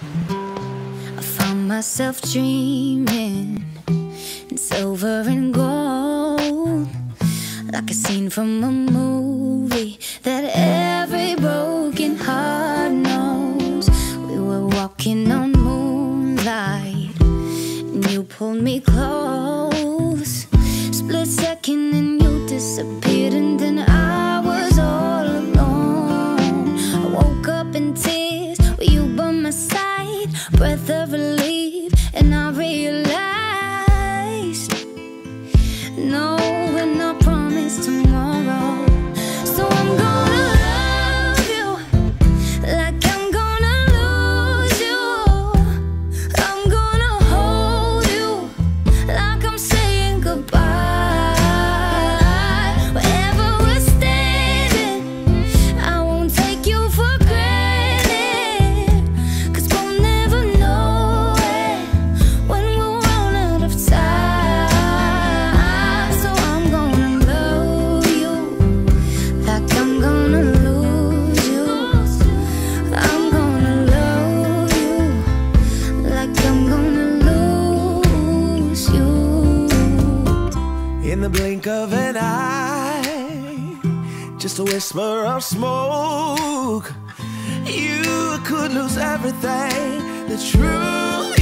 I found myself dreaming in silver and gold, like a scene from a movie that every broken heart knows. We were walking on moonlight, and you pulled me close. Split second, and you disappeared, and then I breath of relief, of an eye, just a whisper of smoke, you could lose everything. The truth